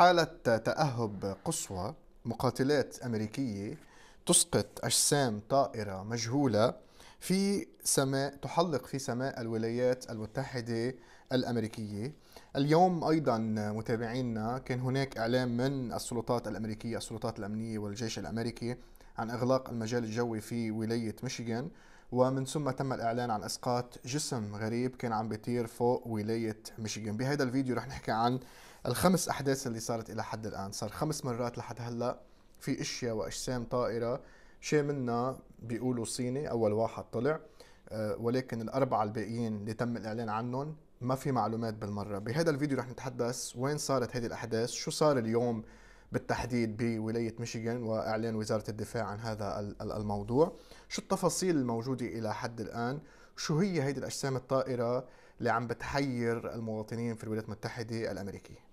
حالة تأهب قصوى مقاتلات أمريكية تسقط أجسام طائرة مجهولة في سماء تحلق في سماء الولايات المتحدة الأمريكية. اليوم أيضا متابعينا كان هناك إعلام من السلطات الأمريكية السلطات الأمنية والجيش الأمريكي عن إغلاق المجال الجوي في ولاية ميشيغان. ومن ثم تم الإعلان عن إسقاط جسم غريب كان عم بيطير فوق ولاية ميشيغان. بهذا الفيديو رح نحكي عن الخمس أحداث اللي صارت إلى حد الآن. صار خمس مرات لحد هلأ في أشياء وأجسام طائرة شيء منا بيقولوا صيني أول واحد طلع. آه، ولكن الأربعة الباقيين اللي تم الإعلان عنهم ما في معلومات بالمرة. بهذا الفيديو رح نتحدث وين صارت هذه الأحداث شو صار اليوم بالتحديد بولاية ميشيغان وإعلان وزارة الدفاع عن هذا الموضوع. شو التفاصيل الموجودة إلى حد الآن؟ شو هي هيدي الأجسام الطائرة اللي عم بتحير المواطنين في الولايات المتحدة الأمريكية؟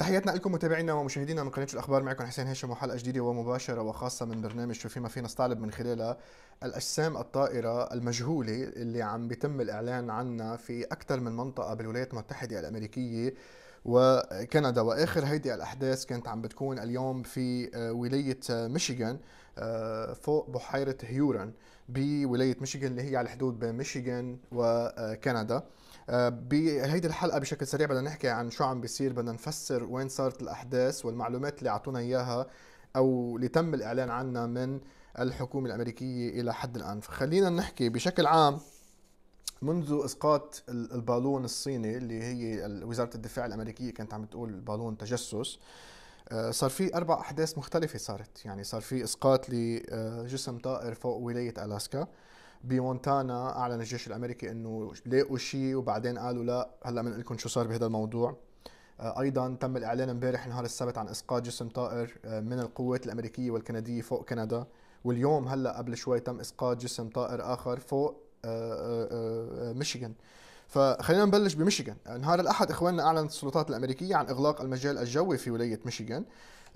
تحياتنا لكم متابعينا ومشاهدينا من قناة الأخبار معكم حسين هاشم وحلقة جديدة ومباشرة وخاصة من برنامج شو فيما فينا نستعرض من خلالها الأجسام الطائرة المجهولة اللي عم بيتم الإعلان عنها في أكثر من منطقة بالولايات المتحدة الأمريكية وكندا. وآخر هيدي الأحداث كانت عم بتكون اليوم في آه، ولاية آه، ميشيغان آه، فوق بحيرة هيورن بولاية ميشيغان اللي هي على الحدود بين ميشيغان وكندا بهيدي الحلقة بشكل سريع بدنا نحكي عن شو عم بيصير بدنا نفسر وين صارت الأحداث والمعلومات اللي أعطونا إياها أو اللي تم الإعلان عنها من الحكومة الأمريكية إلى حد الآن. فخلينا نحكي بشكل عام منذ إسقاط البالون الصيني اللي هي وزارة الدفاع الأمريكية كانت عم تقول بالون تجسس آه، صار في أربع أحداث مختلفة صارت. يعني صار في إسقاط لجسم طائر فوق ولاية ألاسكا بمونتانا أعلن الجيش الأمريكي إنه لاقوا شيء وبعدين قالوا لا هلأ بنقول لكم شو صار بهذا الموضوع. آه، أيضا تم الإعلان امبارح نهار السبت عن إسقاط جسم طائر آه، من القوات الأمريكية والكندية فوق كندا. واليوم هلأ قبل شوي تم إسقاط جسم طائر آخر فوق ميشيغان. فخلينا نبلش بميشيغان. نهار الأحد إخواننا اعلنت السلطات الأمريكية عن إغلاق المجال الجوي في ولاية ميشيغان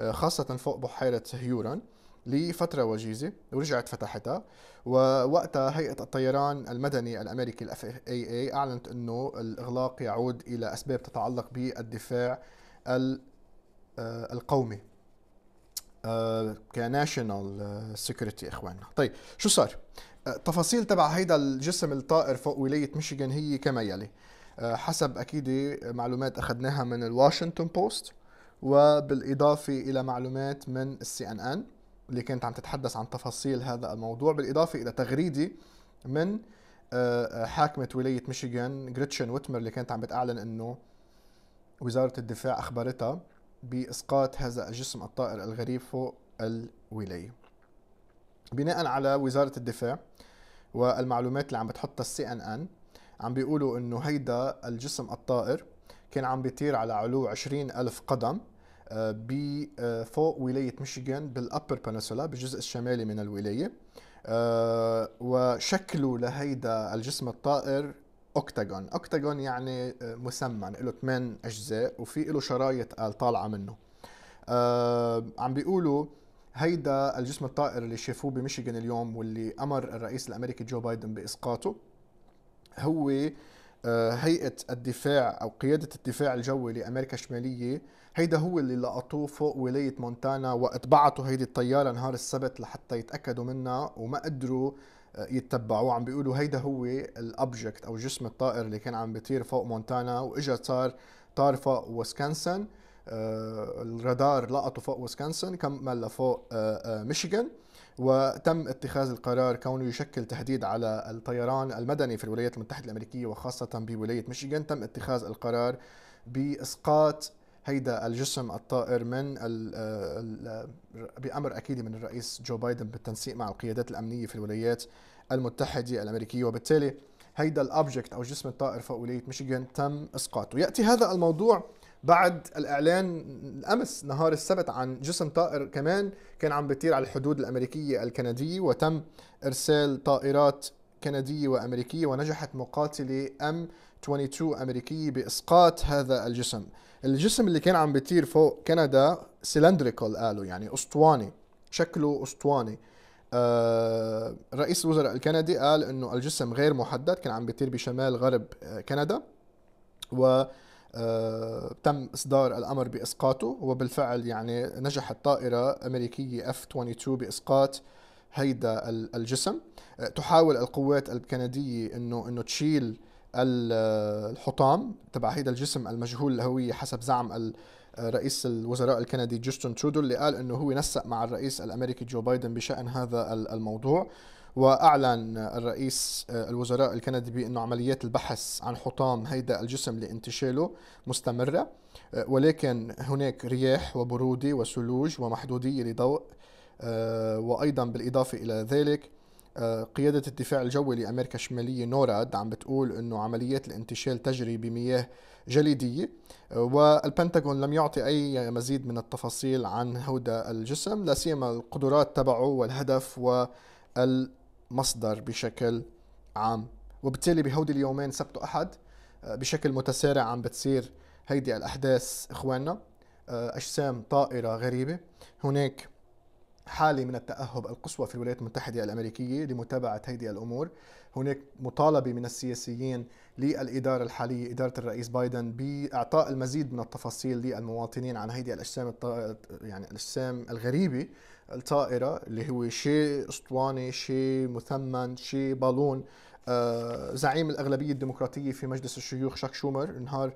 آه، خاصة فوق بحيرة هيوران. لفترة وجيزة ورجعت فتحتها. ووقتها هيئة الطيران المدني الأمريكي ال FAA أعلنت أنه الإغلاق يعود إلى أسباب تتعلق بالدفاع آه، القومي. آه، ك national security إخواننا. طيب شو صار؟ تفاصيل تبع هيدا الجسم الطائر فوق ولاية ميشيغان هي كما يلي. آه، حسب أكيد معلومات أخذناها من الواشنطن بوست وبالإضافة إلى معلومات من ال CNN. اللي كانت عم تتحدث عن تفاصيل هذا الموضوع بالإضافة إلى تغريده من آه، آه، حاكمة ولاية ميشيغان جريتشن ويتمر اللي كانت عم بتعلن إنه وزارة الدفاع أخبرتها بإسقاط هذا الجسم الطائر الغريب فوق الولاية. بناء على وزارة الدفاع والمعلومات اللي عم بتحطها السي إن إن عم بيقولوا إنه هيدا الجسم الطائر كان عم بيطير على علو 20 ألف قدم. بفوق ولاية ميشيغان بالأبر بانسولا بالجزء الشمالي من الولاية. آه، وشكله لهيدا الجسم الطائر octagon octagon يعني آه، مسمن له ثمان أجزاء وفي له شرايط طالعة منه. عم بيقولوا هيدا الجسم الطائر اللي شافوه بميشيغان اليوم واللي أمر الرئيس الأمريكي جو بايدن بإسقاطه هو آه، هيئة الدفاع أو قيادة الدفاع الجوي لأمريكا الشمالية هيدا هو اللي لقطوه فوق ولاية مونتانا وأتبعته هيدي الطيارة نهار السبت لحتى يتأكدوا منها وما قدروا آه، يتبعوه. عم بيقولوا هيدا هو الابجكت أو جسم الطائر اللي كان عم بيطير فوق مونتانا وإجا صار طار فوق ويسكنسن. آه، الرادار لقطه فوق ويسكنسن كمل لفوق ميشيغان. وتم اتخاذ القرار كونه يشكل تهديد على الطيران المدني في الولايات المتحدة الأمريكية وخاصة بولاية ميشيغان. تم اتخاذ القرار بإسقاط هيدا الجسم الطائر من ال بأمر أكيد من الرئيس جو بايدن بالتنسيق مع القيادات الأمنية في الولايات المتحدة الأمريكية. وبالتالي هيدا ال object أو جسم الطائر فوق ولاية ميشيغان تم إسقاطه. يأتي هذا الموضوع بعد الإعلان امس نهار السبت عن جسم طائر كمان كان عم بيطير على الحدود الأمريكية الكندية وتم إرسال طائرات كندية وأمريكية ونجحت مقاتلة F 22 أمريكية بإسقاط هذا الجسم. الجسم اللي كان عم بيطير فوق كندا cylindrical قالوا يعني اسطواني شكله اسطواني آه رئيس الوزراء الكندي قال إنه الجسم غير محدد كان عم بيطير بشمال غرب آه، كندا. و تم إصدار الأمر بإسقاطه وبالفعل يعني نجحت طائرة أمريكية F 22 بإسقاط هيدا الجسم. آه، تحاول القوات الكندية انه إنه تشيل الحطام تبع هيدا الجسم المجهول الهويه حسب زعم رئيس الوزراء الكندي جاستن ترودو اللي قال إنه هو نسق مع الرئيس الأمريكي جو بايدن بشأن هذا الموضوع. وأعلن الرئيس الوزراء الكندي بأنه عمليات البحث عن حطام هيدا الجسم لانتشاله مستمرة ولكن هناك رياح وبرودة وثلوج ومحدودية للضوء وأيضا بالإضافة إلى ذلك قيادة الدفاع الجوي لأمريكا الشمالية نوراد عم بتقول أنه عمليات الانتشال تجري بمياه جليدية والبنتاغون لم يعطي أي مزيد من التفاصيل عن هودا الجسم لا سيما القدرات تبعه والهدف والمصدر بشكل عام. وبالتالي بهودي اليومين سبت وأحد بشكل متسارع عم بتصير هيدي الأحداث إخواننا. أجسام طائرة غريبة. هناك حالة من التأهب القصوى في الولايات المتحدة الأمريكية لمتابعة هذه الأمور. هناك مطالبة من السياسيين للإدارة الحالية إدارة الرئيس بايدن بإعطاء المزيد من التفاصيل للمواطنين عن هذه الأجسام الط... يعني الأجسام الغريبة الطائرة اللي هو شيء أسطواني شيء مثمن شيء بالون. آه زعيم الأغلبية الديمقراطية في مجلس الشيوخ شاك شومر نهار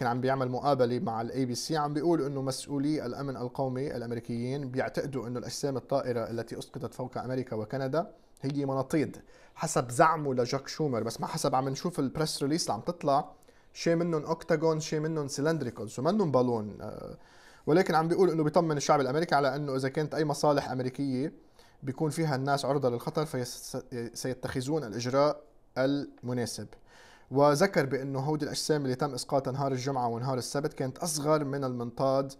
كان عم بيعمل مقابلة مع ال ABC عم بيقول إنه مسؤولي الأمن القومي الأمريكيين بيعتقدوا إنه الأجسام الطائرة التي أسقطت فوق أمريكا وكندا هي مناطيد حسب زعمه لتشاك شومر. بس ما حسب عم نشوف ال press release اللي عم تطلع شيء منهم octagon شيء منهم cylindrical شيء منهم بالون ولكن عم بيقول إنه بيطمن الشعب الأمريكي على إنه إذا كانت أي مصالح أمريكية بيكون فيها الناس عرضة للخطر فسيتخذون الإجراء المناسب. وذكر بأنه هودي الأجسام اللي تم إسقاطها نهار الجمعة ونهار السبت كانت أصغر من المنطاد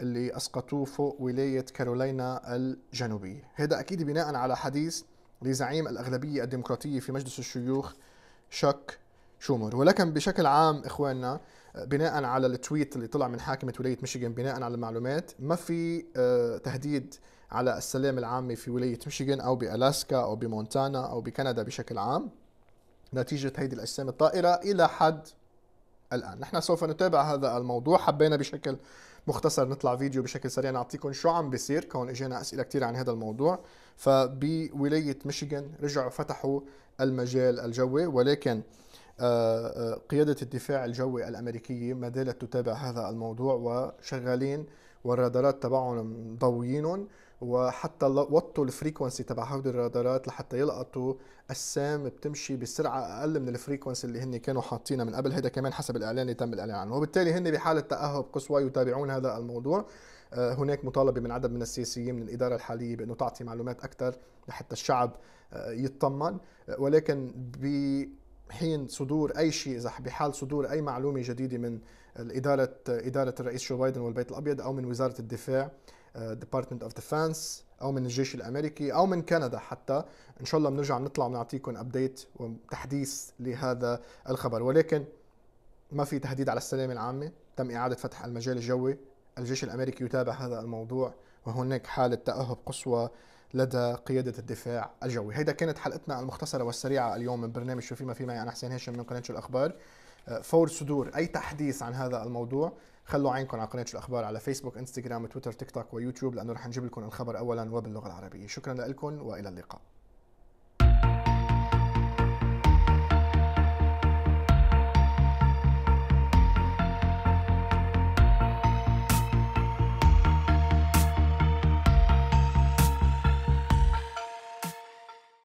اللي أسقطوه فوق ولاية كارولينا الجنوبية، هذا أكيد بناء على حديث لزعيم الأغلبية الديمقراطية في مجلس الشيوخ شاك شومر، ولكن بشكل عام إخواننا بناء على التويت اللي طلع من حاكمة ولاية ميشيغان بناء على المعلومات ما في آه، تهديد على السلام العامي في ولاية ميشيغان أو بألاسكا أو بمونتانا أو بكندا بشكل عام؟ نتيجة هذه الأجسام الطائرة إلى حد الآن. نحن سوف نتابع هذا الموضوع. حبينا بشكل مختصر نطلع فيديو بشكل سريع نعطيكم شو عم بيصير كون إجينا أسئلة كثير عن هذا الموضوع. فبولاية ميشيغان رجعوا فتحوا المجال الجوي ولكن آه، آه، قيادة الدفاع الجوي الأمريكية ما زالت تتابع هذا الموضوع وشغالين والرادارات تبعهم مضويينهم وحتى وطوا ال frequency تبع هودي الرادارات لحتى يلقطوا اجسام بتمشي بسرعة أقل من ال frequency اللي هن كانوا حاطينها من قبل. هذا كمان حسب الإعلان اللي تم الإعلان عنه. وبالتالي هن بحالة تأهب قصوى يتابعون هذا الموضوع. آه، هناك مطالبة من عدد من السياسيين من الإدارة الحالية بأنه تعطي معلومات أكثر لحتى الشعب آه، يطمن آه، ولكن بحين صدور أي شيء إذا بحال صدور أي معلومة جديدة من الإدارة إدارة الرئيس جو بايدن والبيت الأبيض أو من وزارة الدفاع Department of Defense أو من الجيش الأمريكي أو من كندا حتى. إن شاء الله بنرجع بنطلع بنعطيكم update وتحديث لهذا الخبر. ولكن ما في تهديد على السلامة العامة. تم إعادة فتح المجال الجوي. الجيش الأمريكي يتابع هذا الموضوع وهناك حالة تأهب قصوى لدى قيادة الدفاع الجوي. هيدا كانت حلقتنا المختصرة والسريعة اليوم من برنامج شو في معي. أنا حسين هاشم من قناة الأخبار. فور صدور أي تحديث عن هذا الموضوع خلوا عينكم على قناة الأخبار على فيسبوك انستغرام تويتر تيك توك ويوتيوب لأنه رح نجيب لكم الخبر اولا وباللغة العربية. شكرا لكم وإلى اللقاء.